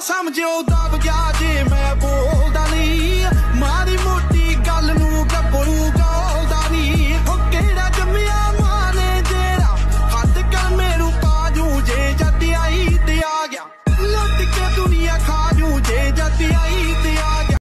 ਸਮਝਿਓ ਦਬ ਗਿਆ ਜੇ ਮੈਂ ਬੋਲਦਾ ਨਹੀਂ। ਮਾਰੀ ਮੋਟੀ ਗੱਲ ਨੂੰ ਗੱਭਰੂ ਗਾਲਦਾ ਨਹੀਂ। ਹੋ ਕਿਹੜਾ ਜੰਮਿਆ ਮਾਨੇ ਜਿਹੜਾ ਹੱਥ ਕਰ ਮੇਰੂ ਪਾਜੂ ਜੇ ਜੱਟ ਆਈ ਤੇ ਆ ਗਿਆ। ਲੁੱਟ ਕੇ ਦੁਨੀਆ